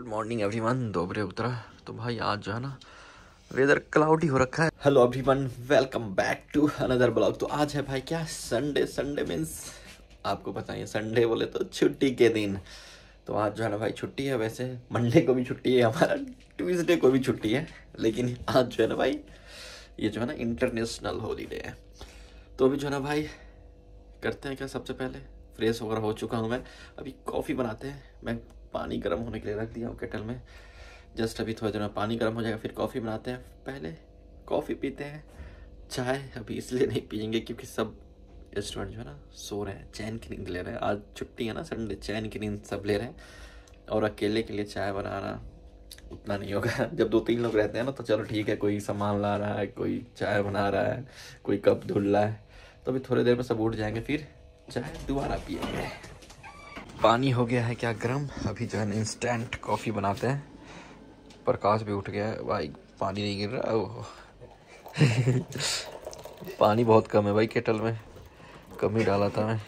Good morning everyone दोबरे उतरा। तो भाई, आज जो है ना वेदर क्लाउडी हो रखा है। Hello everyone welcome back to another blog तो आज है भाई, क्या? संडे संडे मीन्स आपको पता ही संडे बोले तो छुट्टी के दिन। तो आज जो है ना भाई, छुट्टी है वैसे। मंडे को भी छुट्टी है, हमारा ट्यूजडे को भी छुट्टी है। लेकिन आज जो है ना भाई, ये जो है ना इंटरनेशनल हॉलीडे है। तो अभी जो है ना भाई, करते हैं क्या सबसे पहले? फ्रेश वगैरह हो चुका हूँ मैं। अभी कॉफ़ी बनाते हैं। मैं पानी गर्म होने के लिए रख दिया हूँ केटल में। जस्ट अभी थोड़ी देर में पानी गर्म हो जाएगा, फिर कॉफ़ी बनाते हैं। पहले कॉफ़ी पीते हैं। चाय अभी इसलिए नहीं पियेंगे क्योंकि सब स्टूडेंट जो है ना, सो रहे हैं, चैन की नींद ले रहे हैं। आज छुट्टी है ना संडे चैन की नींद सब ले रहे हैं। और अकेले के लिए चाय बनाना उतना नहीं होगा। जब दो तीन लोग रहते हैं ना तो चलो ठीक है, कोई सामान ला रहा है, कोई चाय बना रहा है, कोई कप धुल रहा है। तो अभी थोड़ी देर में सब उठ जाएँगे, फिर चाय दोबारा पिएँगे पानी हो गया है क्या गर्म? अभी जो है ना इंस्टेंट कॉफ़ी बनाते हैं। प्रकाश भी उठ गया है। भाई, पानी नहीं गिर रहा। ओह। पानी बहुत कम है भाई केटल में। कम ही डाला था मैं।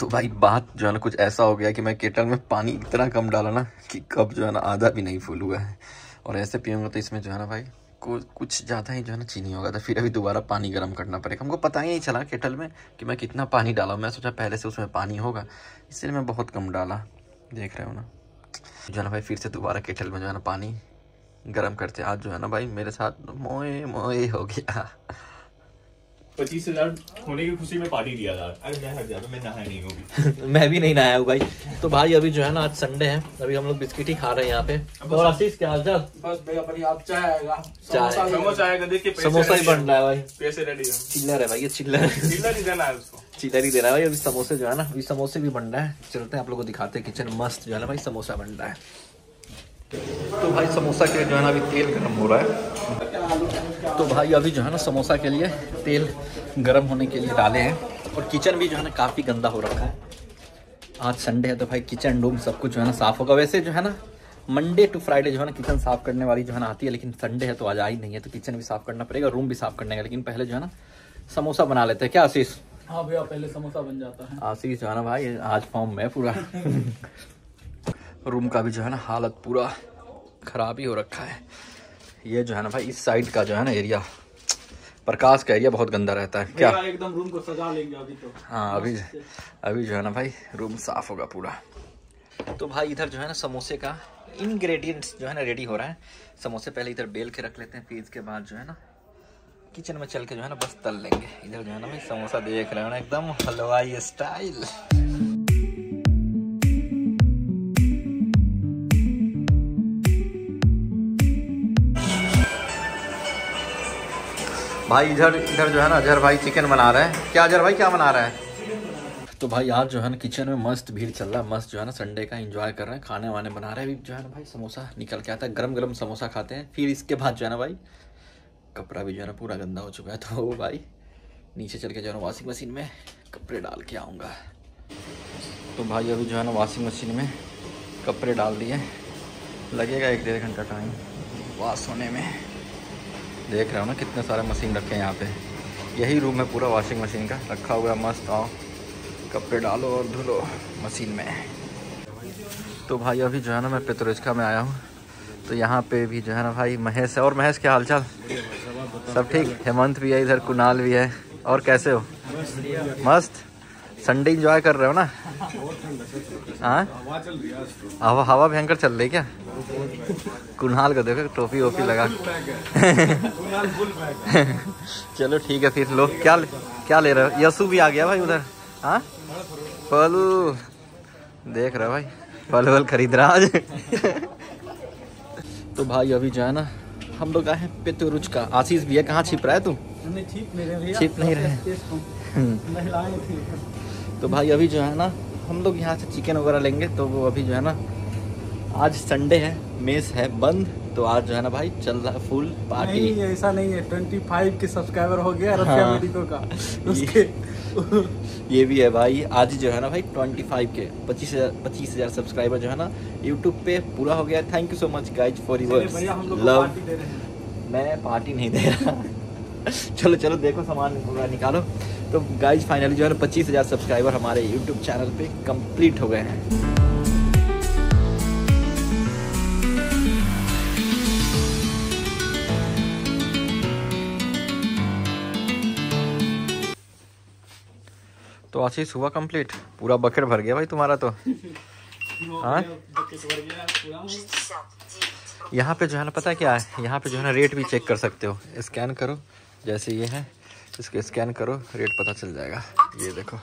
तो भाई, बात जो है ना कुछ ऐसा हो गया कि मैं केटल में पानी इतना कम डाला ना कि कप जो है ना आधा भी नहीं फुल हुआ है। और ऐसे पियूँगा तो इसमें जो है ना भाई कुछ ज़्यादा ही जो है ना चीनी होगा था फिर अभी दोबारा पानी गर्म करना पड़ेगा। हमको पता ही नहीं चला केटल में कि मैं कितना पानी डाला। मैं सोचा पहले से उसमें पानी होगा, इसलिए मैं बहुत कम डाला। देख रहे हो ना? जो है ना भाई, फिर से दोबारा केटल में जो है ना पानी गर्म करते। आज जो है ना भाई, मेरे साथ मोए मोए हो गया। पच्चीस हज़ार होने की खुशी में पार्टी दिया था। अरे मैं हट जाता मैं नहाया नहीं होगी। मैं भी नहीं नहाया हूँ भाई। तो भाई अभी जो है ना आज संडे है। अभी हम लोग बिस्किट ही खा रहे हैं यहाँ पे। और आशीष क्या हाल चाल? बस भैया अपनी आप चाय आएगा। चाय। समोसा आएगा देखिए समोसा ही बन रहा है भाई। पैसे रेडी है। चिल्लर है भाई ये चिल्लर। चिल्ला नहीं देना है उसको। चिल्लर ही दे रहा है भाई अभी समोसे जो है ना अभी समोसे भी बन रहा है। चलते हैं आप लोग को दिखाते हैं किचन मस्त जो है ना भाई समोसा बन रहा है। तो भाई समोसा के लिए जो है ना अभी तेल गर्म हो रहा है। तो भाई अभी जो है ना समोसा के लिए तेल गर्म होने के लिए डाले हैं और किचन भी जो है ना काफ़ी गंदा हो रखा है। आज संडे है तो भाई किचन रूम सब कुछ जो है ना साफ़ होगा। वैसे जो है ना मंडे टू फ्राइडे जो है ना किचन साफ़ करने वाली जो है ना आती है लेकिन संडे है तो आज आई नहीं है तो किचन भी साफ़ करना पड़ेगा रूम भी साफ़ करने का लेकिन पहले जो है ना समोसा बना लेते हैं। क्या आशीष? हाँ भैया पहले समोसा बन जाता है। आशीष जो है ना भाई आज फॉर्म में पूरा। रूम का भी जो है ना हालत पूरा खराब ही हो रखा है। ये जो है ना भाई इस साइड का जो है ना एरिया प्रकाश का एरिया बहुत गंदा रहता है। क्या? एकदम रूम को सजा लेंगे अभी तो। हाँ अभी अभी जो है ना भाई रूम साफ़ होगा पूरा। तो भाई इधर जो है ना समोसे का इंग्रेडिएंट्स जो है ना रेडी हो रहा है। समोसे पहले इधर बेल के रख लेते हैं फिर इसके बाद जो है ना किचन में चल के जो है ना बस तल लेंगे। इधर जो है ना भाई समोसा देख रहे हो ना एकदम हलवाई स्टाइल भाई इधर इधर जो है ना, अजहर भाई चिकन बना रहे हैं। क्या अजहर भाई, क्या बना रहे हैं? तो भाई आज जो है ना किचन में मस्त भीड़ चल रहा है, मस्त जो है ना संडे का एंजॉय कर रहे हैं, खाने वाने बना रहे हैं। अभी जो है ना भाई, समोसा निकल के आता है गरम गरम समोसा खाते हैं। फिर इसके बाद जो है ना भाई, कपड़ा भी जो है ना पूरा गंदा हो चुका है तो भाई नीचे चल के जो है ना वॉशिंग मशीन में कपड़े डाल के आऊँगा। तो भाई अभी जो है ना वॉशिंग मशीन में कपड़े डाल दिए। लगेगा एक डेढ़ घंटा टाइम वॉश होने में। देख रहे हो ना कितने सारे मशीन रखे हैं यहाँ पे। यही रूम है पूरा वॉशिंग मशीन का। रखा हुआ है मस्त आओ। कपड़े डालो और धुलो मशीन में। तो भाई अभी जो है ना मैं पेत्रोजका में आया हूँ। तो यहाँ पे भी जो है ना भाई महेश है। और महेश क्या हालचाल? सब ठीक? हेमंत भी है इधर कुणाल भी है। और कैसे हो? मस्त। संडे इंजॉय कर रहे हो ना? हाँ हवा हवा भयंकर चल रही क्या? कुणाल को देखो टोपी वोपी लगा चलो ठीक है फिर लो। क्या क्या ले रहे हो? यशु भी आ गया भाई उधर। हाँ? फल देख रहे भाई फल वल खरीद रहा आज। तो भाई अभी जो है ना हम लोग आए हैं पेतुरुच का। आशीष भी है कहाँ छिप रहा है तू? छिप नहीं रहे हम्म। तो भाई अभी जो है ना हम लोग यहाँ से चिकन वगैरह लेंगे तो वो अभी जो है ना आज संडे है मेस है बंद तो आज जो है ना भाई चल रहा है फुल पार्टी नहीं ऐसा नहीं है ट्वेंटी फाइव के सब्सक्राइबर हो गया हाँ। का। उसके ये भी है भाई आज जो है ना भाई ट्वेंटी फाइव के पच्चीस हज़ार पच्चीस हज़ार सब्सक्राइबर जो है ना यूट्यूब पे पूरा हो गया। Thank you so much guys for your love मैं पार्टी नहीं दे रहा। चलो चलो देखो सामान पूरा निकालो। तो गाइज़ फाइनली जो है ना पच्चीस हज़ार सब्सक्राइबर हमारे यूट्यूब चैनल पे कंप्लीट हो गए हैं। तो आशीष हुआ कंप्लीट पूरा बकेट भर गया भाई तुम्हारा तो। हाँ? यहाँ पे जो है ना पता क्या है? यहाँ पे जो है ना रेट भी चेक कर सकते हो। स्कैन करो जैसे ये है इसको स्कैन करो रेट पता चल जाएगा। ये देखो।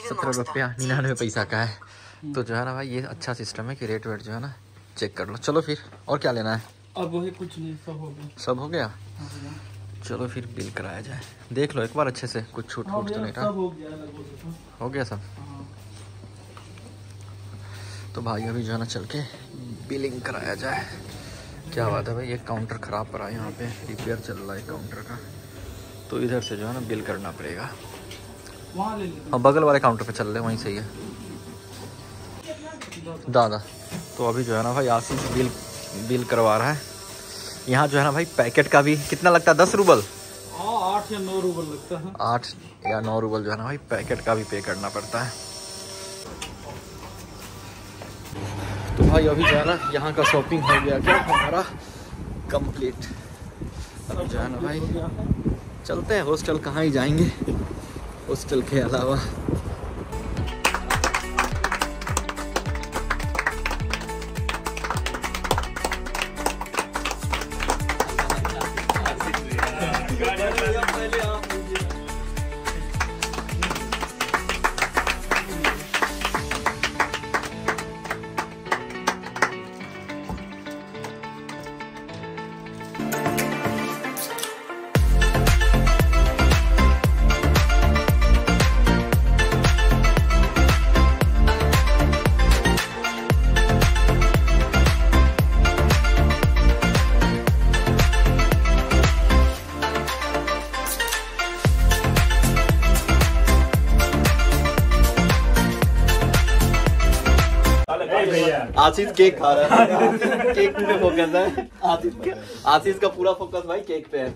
सत्रह रुपया निन्यानवे पैसा का है। तो जो है ना भाई ये अच्छा सिस्टम है कि रेट वेट जो है ना चेक कर लो। चलो फिर और क्या लेना है? अब वही कुछ नहीं सब हो गया। सब हो गया? हाँ। चलो फिर बिल कराया जाए। देख लो एक बार अच्छे से कुछ छूट फूट तो नहीं रहा हो गया लगभग तो। हो गया सब? हाँ। तो भाई अभी जो है ना चल के बिलिंग कराया जाए। क्या बात है भाई ये काउंटर ख़राब पड़ा है यहाँ पे। रिपेयर चल रहा है काउंटर का। तो इधर से जो है ना बिल करना पड़ेगा। वहाँ ले लेते हाँ। बगल वाले काउंटर पे चल रहे वहीं से ही है दादा तो अभी जो है ना भाई आशीष बिल बिल करवा रहा है। यहाँ जो है ना भाई पैकेट का भी कितना लगता है? दस रूबल? हाँ आठ या नौ रूबल लगता है। आठ या नौ रूबल जो है ना भाई पैकेट का भी पे करना पड़ता है। तो भाई अभी जो है ना यहाँ का शॉपिंग हो गया क्या? हमारा कंप्लीट अब जो है ना भाई चलते हैं हॉस्टल कहाँ ही जाएँगे? हॉस्टल के अलावा। какая-то. आशीष केक खा रहा है। केक पे फोकस है। आशीष का आशीष का पूरा फोकस भाई केक पे है।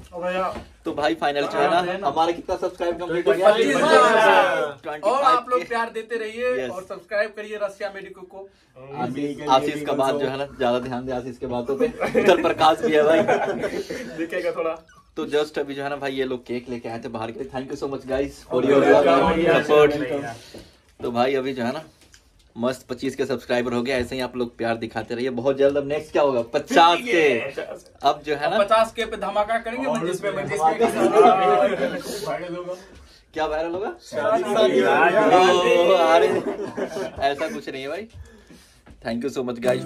तो भाई फाइनल जो है ना हमारा कितना सब्सक्राइब कंप्लीट हो गया? और आप लोग प्यार देते रहिए और सब्सक्राइब करिए रशिया मेडिको को। आशीष आशीष का बात जो है ना ज़्यादा ध्यान दे आशीष के बातों पे। उधर प्रकाश भी है भाई। दिखेगा थोड़ा। तो जस्ट अभी जो है ना भाई ये लोग केक लेके आए थे बाहर के। Thank you so much guys for your support तो भाई अभी जो है ना मस्त 25 के सब्सक्राइबर हो गया ऐसे ही आप लोग प्यार दिखाते रहिए। बहुत जल्द अब नेक्स्ट क्या होगा? 50 के। अब जो है ना पचास के पे धमाका करेंगे मंजिस पे मंजिस पे। क्या वायरल होगा? अरे ऐसा कुछ नहीं है भाई। Thank you so much guys!